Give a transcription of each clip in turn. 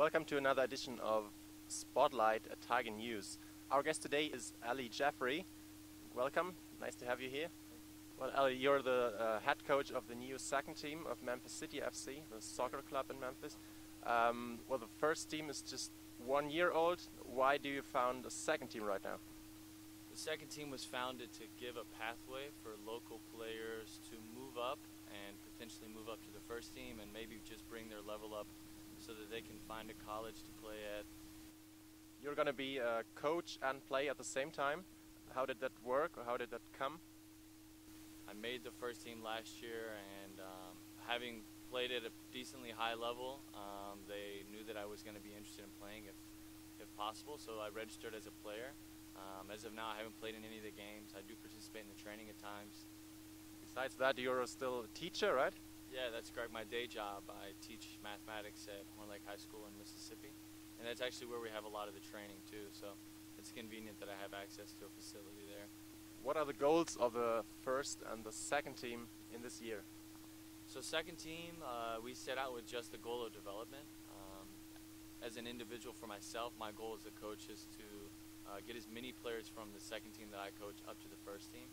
Welcome to another edition of Spotlight at Tiger News. Our guest today is Ali Jaffery. Welcome, nice to have you here. Well, Ali, you're the uh, head coach of the new second team of Memphis City FC, the soccer club in Memphis. Um, well, the first team is just one year old. Why do you found a second team right now? The second team was founded to give a pathway for local players to move up and potentially move up to the first team and maybe just bring their level up so that they can find a college to play at. You're going to be a coach and play at the same time. How did that work or how did that come? I made the first team last year and um, having played at a decently high level, um, they knew that I was going to be interested in playing if, if possible, so I registered as a player. Um, as of now, I haven't played in any of the games. I do participate in the training at times. Besides that, you're still a teacher, right? Yeah, that's correct. My day job, I teach mathematics at Horn Lake High School in Mississippi, and that's actually where we have a lot of the training too. So it's convenient that I have access to a facility there. What are the goals of the first and the second team in this year? So second team, uh, we set out with just the goal of development. Um, as an individual for myself, my goal as a coach is to uh, get as many players from the second team that I coach up to the first team.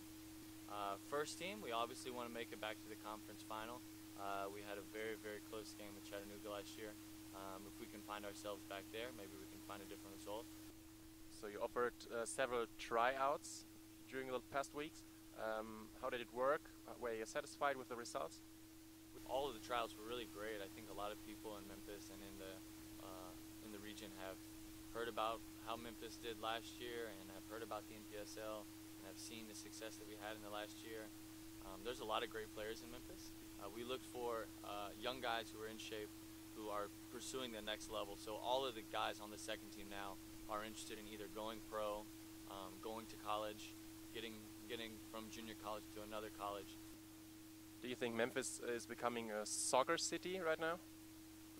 Uh, first team, we obviously want to make it back to the conference final. Uh, we had a very, very close game with Chattanooga last year. Um, if we can find ourselves back there, maybe we can find a different result. So you offered uh, several tryouts during the past weeks. Um, how did it work? Uh, were you satisfied with the results? All of the trials were really great. I think a lot of people in Memphis and in the uh, in the region have heard about how Memphis did last year and have heard about the NPSL and have seen the success that we had in the last year. Um, there's a lot of great players in Memphis. Uh, we look for uh, young guys who are in shape, who are pursuing the next level. So all of the guys on the second team now are interested in either going pro, um, going to college, getting getting from junior college to another college. Do you think Memphis is becoming a soccer city right now?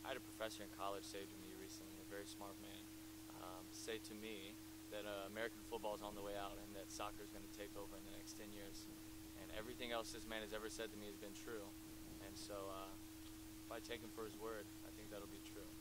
I had a professor in college say to me recently, a very smart man, um, say to me that uh, American football is on the way out and that soccer is going to take over in the next 10 years. And everything else this man has ever said to me has been true. And so uh, if I take him for his word, I think that'll be true.